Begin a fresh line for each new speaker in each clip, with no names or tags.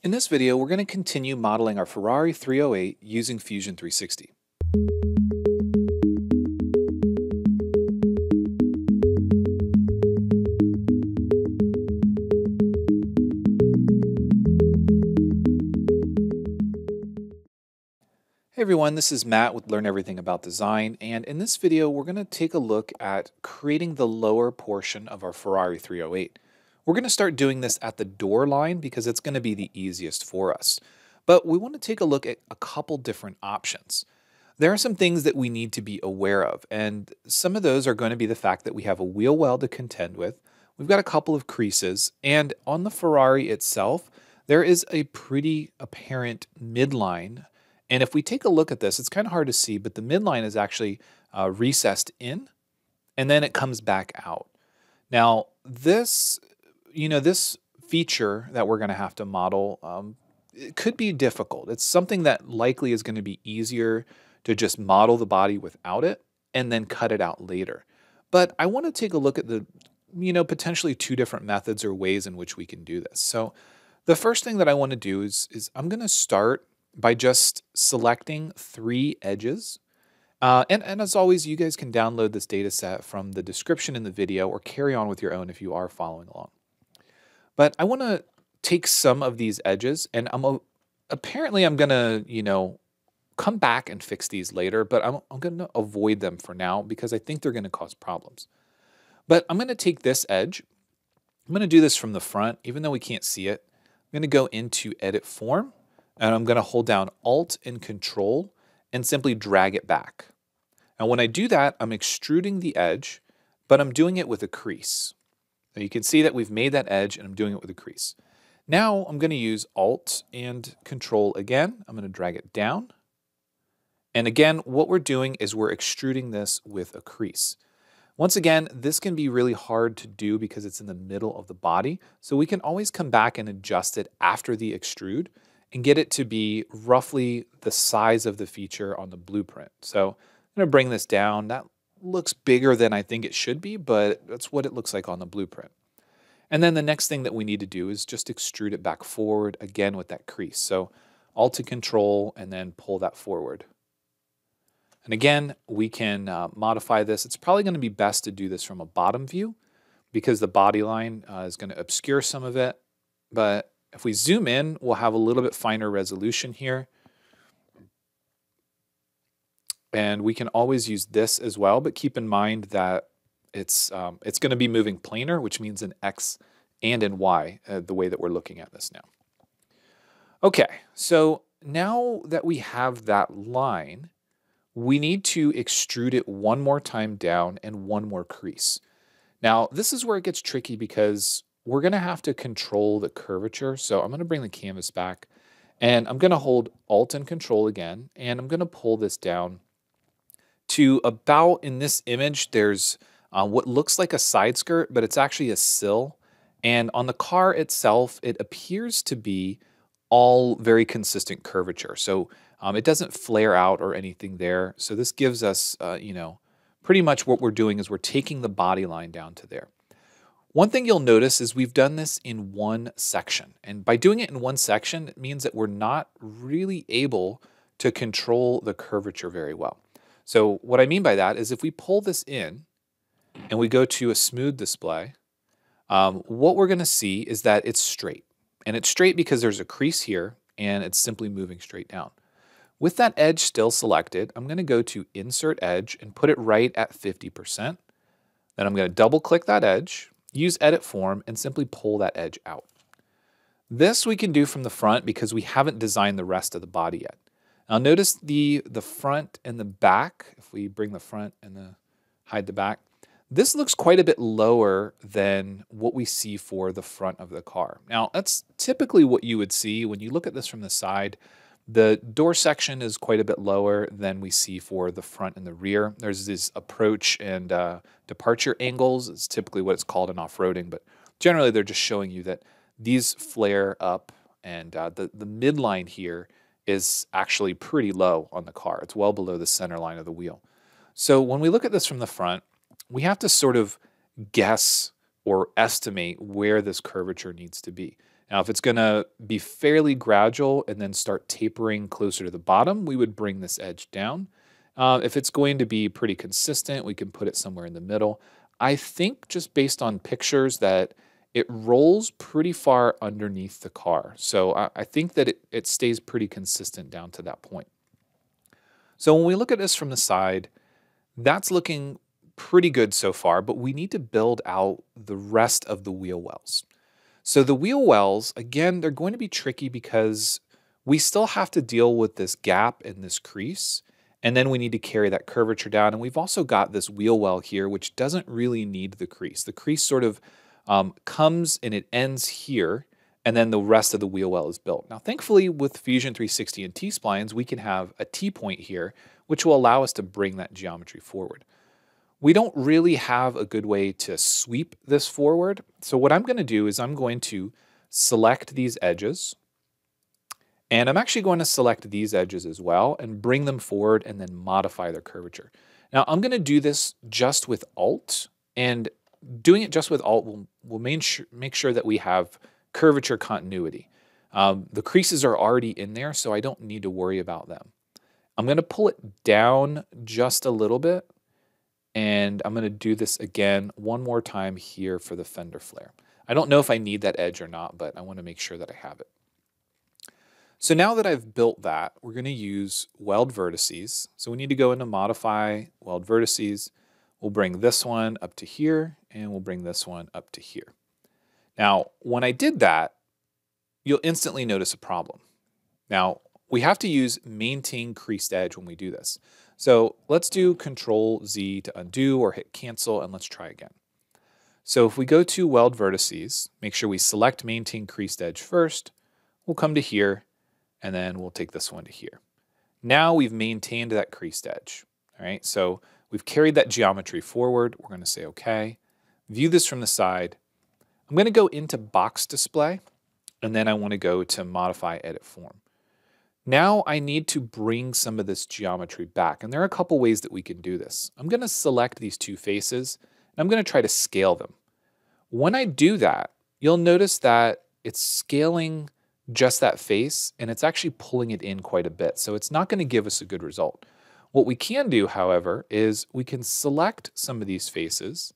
In this video, we're going to continue modeling our Ferrari 308 using Fusion 360. Hey everyone, this is Matt with Learn Everything About Design, and in this video we're going to take a look at creating the lower portion of our Ferrari 308. We're going to start doing this at the door line because it's going to be the easiest for us. But we want to take a look at a couple different options. There are some things that we need to be aware of, and some of those are going to be the fact that we have a wheel well to contend with, we've got a couple of creases, and on the Ferrari itself, there is a pretty apparent midline and if we take a look at this, it's kind of hard to see, but the midline is actually uh, recessed in and then it comes back out. Now, this, you know, this feature that we're going to have to model um, it could be difficult. It's something that likely is going to be easier to just model the body without it and then cut it out later. But I want to take a look at the, you know, potentially two different methods or ways in which we can do this. So the first thing that I want to do is, is I'm going to start by just selecting three edges. Uh, and, and as always, you guys can download this data set from the description in the video or carry on with your own if you are following along. But I want to take some of these edges and I'm a, apparently I'm going to, you know, come back and fix these later, but I'm, I'm going to avoid them for now because I think they're going to cause problems. But I'm going to take this edge. I'm going to do this from the front, even though we can't see it. I'm going to go into edit form and I'm going to hold down Alt and Control and simply drag it back. And when I do that, I'm extruding the edge, but I'm doing it with a crease. Now you can see that we've made that edge and I'm doing it with a crease. Now I'm going to use Alt and Control again. I'm going to drag it down. And again, what we're doing is we're extruding this with a crease. Once again, this can be really hard to do because it's in the middle of the body. So we can always come back and adjust it after the extrude and get it to be roughly the size of the feature on the blueprint. So I'm going to bring this down. That looks bigger than I think it should be, but that's what it looks like on the blueprint. And then the next thing that we need to do is just extrude it back forward again with that crease. So Alt to Control and then pull that forward. And again, we can uh, modify this. It's probably going to be best to do this from a bottom view because the body line uh, is going to obscure some of it. But if we zoom in, we'll have a little bit finer resolution here. And we can always use this as well, but keep in mind that it's, um, it's going to be moving planar, which means in X and in Y, uh, the way that we're looking at this now. Okay, so now that we have that line, we need to extrude it one more time down and one more crease. Now, this is where it gets tricky because we're going to have to control the curvature. So I'm going to bring the canvas back and I'm going to hold Alt and Control again, and I'm going to pull this down to about, in this image, there's uh, what looks like a side skirt, but it's actually a sill. And on the car itself, it appears to be all very consistent curvature. So um, it doesn't flare out or anything there. So this gives us, uh, you know, pretty much what we're doing is we're taking the body line down to there. One thing you'll notice is we've done this in one section. And by doing it in one section, it means that we're not really able to control the curvature very well. So what I mean by that is if we pull this in and we go to a smooth display, um, what we're going to see is that it's straight. And it's straight because there's a crease here and it's simply moving straight down. With that edge still selected, I'm going to go to Insert Edge and put it right at 50%. Then I'm going to double click that edge use edit form and simply pull that edge out. This we can do from the front because we haven't designed the rest of the body yet. Now notice the, the front and the back, if we bring the front and the hide the back, this looks quite a bit lower than what we see for the front of the car. Now that's typically what you would see when you look at this from the side. The door section is quite a bit lower than we see for the front and the rear. There's this approach and uh, departure angles. It's typically what it's called in off-roading, but generally they're just showing you that these flare up and uh, the, the midline here is actually pretty low on the car. It's well below the center line of the wheel. So when we look at this from the front, we have to sort of guess or estimate where this curvature needs to be. Now, if it's going to be fairly gradual and then start tapering closer to the bottom, we would bring this edge down. Uh, if it's going to be pretty consistent, we can put it somewhere in the middle. I think just based on pictures that it rolls pretty far underneath the car. So I, I think that it, it stays pretty consistent down to that point. So when we look at this from the side, that's looking pretty good so far, but we need to build out the rest of the wheel wells. So the wheel wells, again, they're going to be tricky because we still have to deal with this gap and this crease. And then we need to carry that curvature down. And we've also got this wheel well here, which doesn't really need the crease. The crease sort of um, comes and it ends here, and then the rest of the wheel well is built. Now, thankfully, with Fusion 360 and T-splines, we can have a T-point here, which will allow us to bring that geometry forward. We don't really have a good way to sweep this forward. So what I'm going to do is I'm going to select these edges, and I'm actually going to select these edges as well and bring them forward and then modify their curvature. Now I'm going to do this just with Alt and doing it just with Alt will, will make, sure, make sure that we have curvature continuity. Um, the creases are already in there, so I don't need to worry about them. I'm going to pull it down just a little bit, and I'm going to do this again one more time here for the fender flare. I don't know if I need that edge or not, but I want to make sure that I have it. So now that I've built that, we're going to use weld vertices. So we need to go into modify weld vertices. We'll bring this one up to here and we'll bring this one up to here. Now, when I did that, you'll instantly notice a problem. Now, we have to use maintain creased edge when we do this. So let's do Control Z to undo or hit cancel and let's try again. So if we go to weld vertices, make sure we select maintain creased edge first, we'll come to here and then we'll take this one to here. Now we've maintained that creased edge. All right, so we've carried that geometry forward. We're going to say OK. View this from the side. I'm going to go into box display, and then I want to go to modify edit form. Now I need to bring some of this geometry back, and there are a couple ways that we can do this. I'm going to select these two faces, and I'm going to try to scale them. When I do that, you'll notice that it's scaling just that face, and it's actually pulling it in quite a bit. So it's not going to give us a good result. What we can do, however, is we can select some of these faces,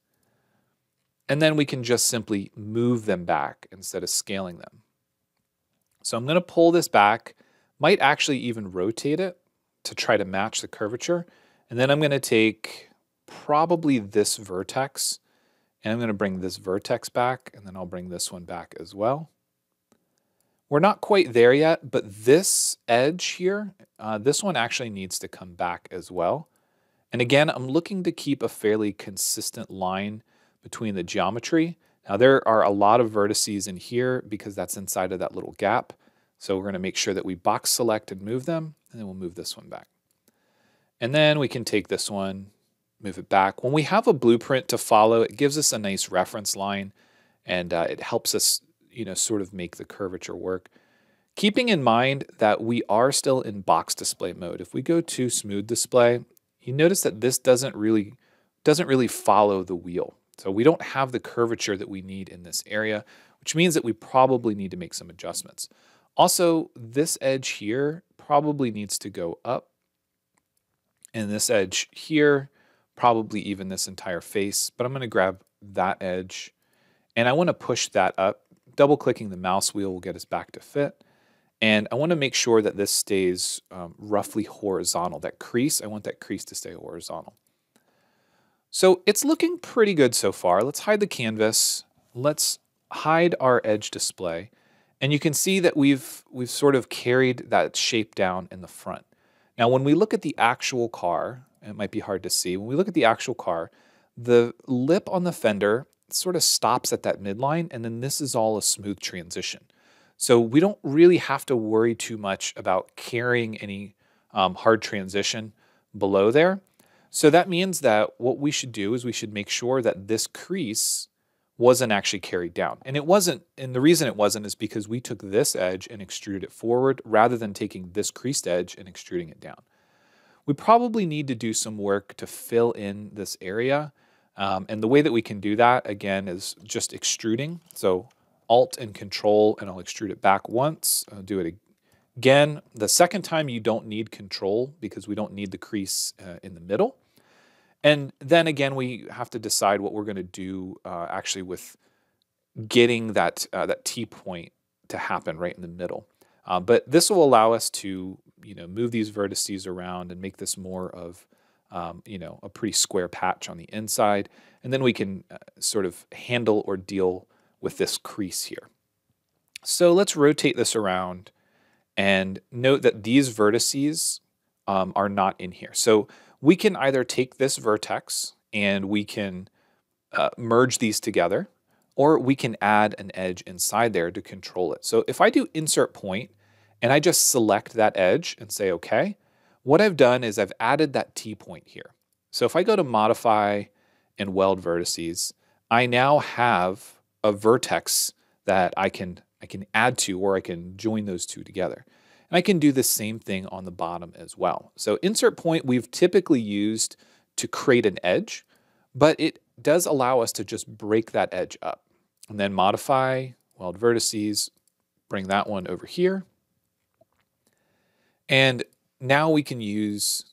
and then we can just simply move them back instead of scaling them. So I'm going to pull this back, might actually even rotate it to try to match the curvature. And then I'm going to take probably this vertex, and I'm going to bring this vertex back, and then I'll bring this one back as well. We're not quite there yet, but this edge here, uh, this one actually needs to come back as well. And again, I'm looking to keep a fairly consistent line between the geometry. Now there are a lot of vertices in here because that's inside of that little gap. So we're going to make sure that we box select and move them, and then we'll move this one back. And then we can take this one, move it back. When we have a blueprint to follow, it gives us a nice reference line, and uh, it helps us you know, sort of make the curvature work. Keeping in mind that we are still in box display mode. If we go to smooth display, you notice that this doesn't really doesn't really follow the wheel. So we don't have the curvature that we need in this area, which means that we probably need to make some adjustments. Also, this edge here probably needs to go up. And this edge here, probably even this entire face, but I'm gonna grab that edge and I wanna push that up double clicking the mouse wheel will get us back to fit. And I want to make sure that this stays um, roughly horizontal. That crease, I want that crease to stay horizontal. So it's looking pretty good so far. Let's hide the canvas. Let's hide our edge display. And you can see that we've, we've sort of carried that shape down in the front. Now, when we look at the actual car, it might be hard to see. When we look at the actual car, the lip on the fender sort of stops at that midline, and then this is all a smooth transition. So we don't really have to worry too much about carrying any um, hard transition below there. So that means that what we should do is we should make sure that this crease wasn't actually carried down. And it wasn't, and the reason it wasn't is because we took this edge and extruded it forward rather than taking this creased edge and extruding it down. We probably need to do some work to fill in this area um, and the way that we can do that, again, is just extruding. So Alt and Control, and I'll extrude it back once. I'll do it again. The second time you don't need Control because we don't need the crease uh, in the middle. And then again, we have to decide what we're going to do uh, actually with getting that, uh, that T point to happen right in the middle. Uh, but this will allow us to you know, move these vertices around and make this more of um, you know, a pretty square patch on the inside. And then we can uh, sort of handle or deal with this crease here. So let's rotate this around and note that these vertices um, are not in here. So we can either take this vertex and we can uh, merge these together, or we can add an edge inside there to control it. So if I do insert point and I just select that edge and say okay, what I've done is I've added that T point here. So if I go to modify and weld vertices, I now have a vertex that I can, I can add to or I can join those two together. And I can do the same thing on the bottom as well. So insert point we've typically used to create an edge, but it does allow us to just break that edge up. And then modify, weld vertices, bring that one over here. And now we can use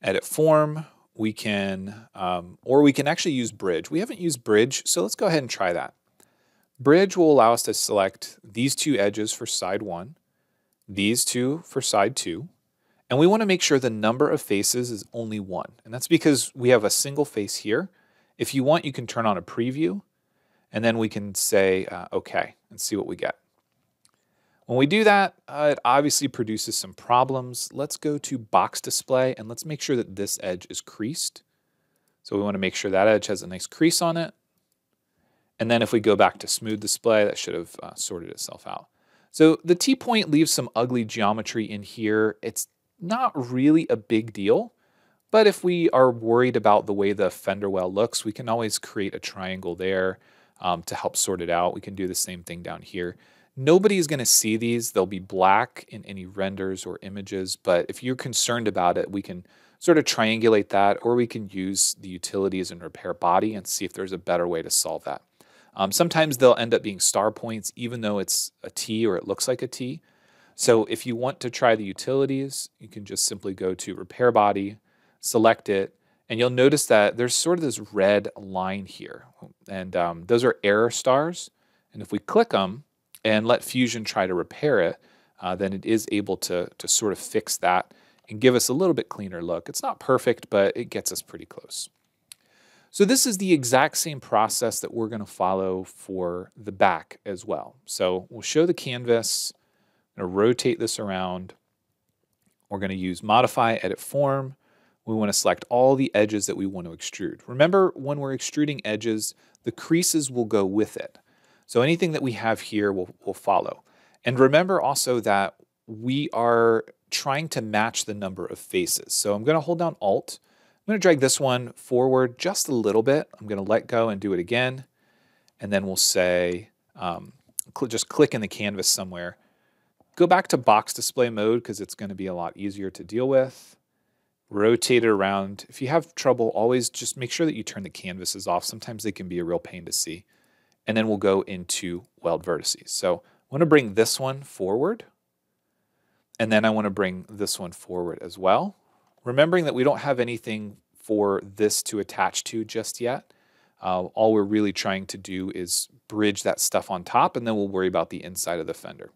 edit form, we can, um, or we can actually use bridge. We haven't used bridge, so let's go ahead and try that. Bridge will allow us to select these two edges for side one, these two for side two, and we want to make sure the number of faces is only one. And that's because we have a single face here. If you want, you can turn on a preview, and then we can say uh, OK and see what we get. When we do that, uh, it obviously produces some problems. Let's go to box display and let's make sure that this edge is creased. So we want to make sure that edge has a nice crease on it. And then if we go back to smooth display, that should have uh, sorted itself out. So the T-point leaves some ugly geometry in here. It's not really a big deal, but if we are worried about the way the fender well looks, we can always create a triangle there um, to help sort it out. We can do the same thing down here. Nobody's going to see these. They'll be black in any renders or images, but if you're concerned about it, we can sort of triangulate that, or we can use the utilities and repair body and see if there's a better way to solve that. Um, sometimes they'll end up being star points, even though it's a T or it looks like a T. So if you want to try the utilities, you can just simply go to repair body, select it, and you'll notice that there's sort of this red line here. And um, those are error stars. And if we click them, and let Fusion try to repair it, uh, then it is able to, to sort of fix that and give us a little bit cleaner look. It's not perfect, but it gets us pretty close. So this is the exact same process that we're going to follow for the back as well. So we'll show the canvas, I'm to rotate this around. We're going to use modify, edit form. We want to select all the edges that we want to extrude. Remember, when we're extruding edges, the creases will go with it. So anything that we have here will, will follow. And remember also that we are trying to match the number of faces. So I'm going to hold down Alt. I'm going to drag this one forward just a little bit. I'm going to let go and do it again. And then we'll say, um, cl just click in the canvas somewhere. Go back to box display mode because it's going to be a lot easier to deal with. Rotate it around. If you have trouble, always just make sure that you turn the canvases off. Sometimes they can be a real pain to see and then we'll go into weld vertices. So I want to bring this one forward, and then I want to bring this one forward as well. Remembering that we don't have anything for this to attach to just yet. Uh, all we're really trying to do is bridge that stuff on top, and then we'll worry about the inside of the fender.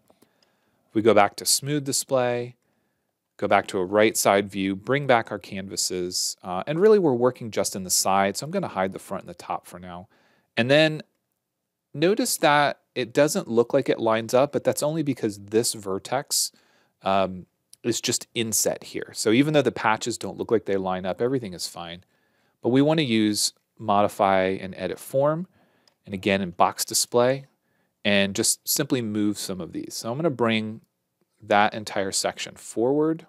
We go back to smooth display, go back to a right side view, bring back our canvases, uh, and really we're working just in the side, so I'm going to hide the front and the top for now. And then Notice that it doesn't look like it lines up, but that's only because this vertex um, is just inset here. So even though the patches don't look like they line up, everything is fine. But we want to use modify and edit form, and again in box display, and just simply move some of these. So I'm going to bring that entire section forward.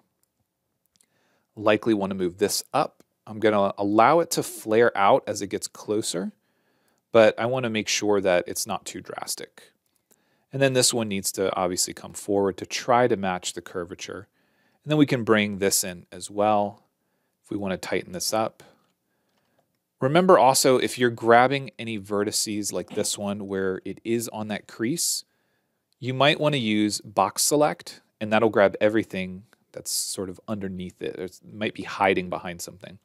Likely want to move this up. I'm going to allow it to flare out as it gets closer but I want to make sure that it's not too drastic. And then this one needs to obviously come forward to try to match the curvature. And then we can bring this in as well if we want to tighten this up. Remember also, if you're grabbing any vertices like this one where it is on that crease, you might want to use box select and that'll grab everything that's sort of underneath it. It might be hiding behind something.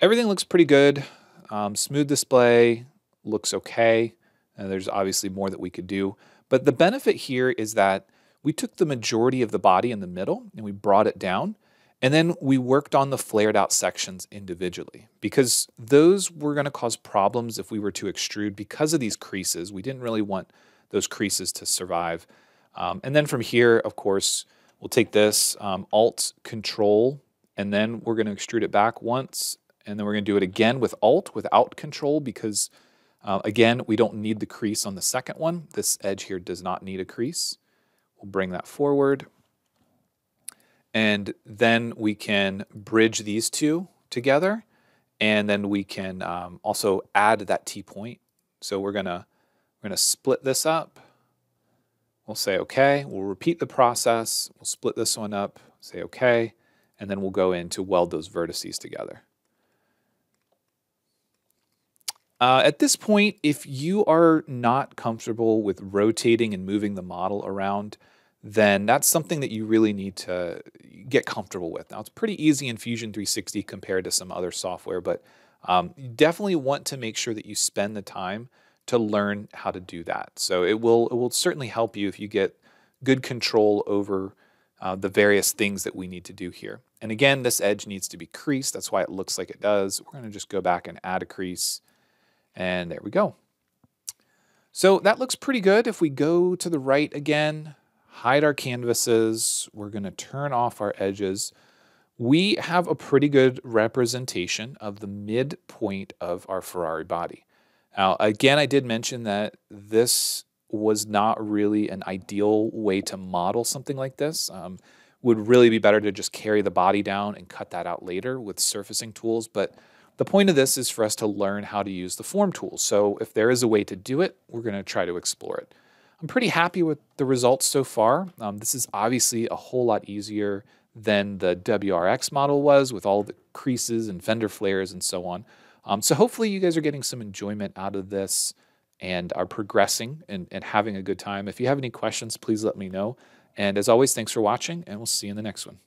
Everything looks pretty good. Um, smooth display looks okay. And there's obviously more that we could do. But the benefit here is that we took the majority of the body in the middle and we brought it down. And then we worked on the flared out sections individually because those were going to cause problems if we were to extrude because of these creases. We didn't really want those creases to survive. Um, and then from here, of course, we'll take this um, Alt Control, and then we're going to extrude it back once, and then we're going to do it again with Alt without Control because, uh, again, we don't need the crease on the second one. This edge here does not need a crease. We'll bring that forward. And then we can bridge these two together. And then we can um, also add that T-point. So we're gonna, we're gonna split this up. We'll say okay. We'll repeat the process. We'll split this one up, say okay. And then we'll go in to weld those vertices together. Uh, at this point, if you are not comfortable with rotating and moving the model around, then that's something that you really need to get comfortable with. Now, it's pretty easy in Fusion 360 compared to some other software, but um, you definitely want to make sure that you spend the time to learn how to do that. So it will it will certainly help you if you get good control over uh, the various things that we need to do here. And again, this edge needs to be creased. That's why it looks like it does. We're going to just go back and add a crease, and there we go. So that looks pretty good. If we go to the right again, hide our canvases. We're going to turn off our edges. We have a pretty good representation of the midpoint of our Ferrari body. Now, again, I did mention that this was not really an ideal way to model something like this. Um, would really be better to just carry the body down and cut that out later with surfacing tools. But the point of this is for us to learn how to use the form tools. So if there is a way to do it, we're going to try to explore it. I'm pretty happy with the results so far. Um, this is obviously a whole lot easier than the WRX model was with all the creases and fender flares and so on. Um, so hopefully you guys are getting some enjoyment out of this and are progressing and, and having a good time. If you have any questions, please let me know. And as always, thanks for watching, and we'll see you in the next one.